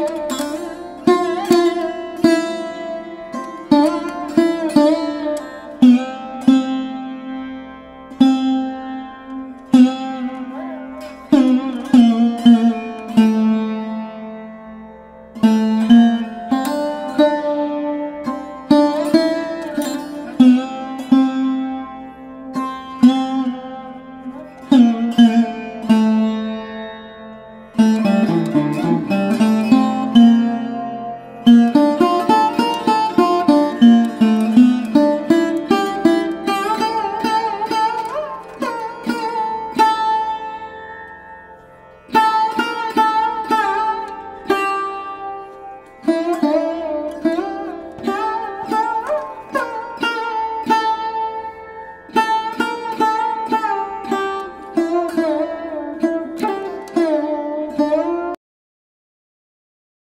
Mm-hmm. Música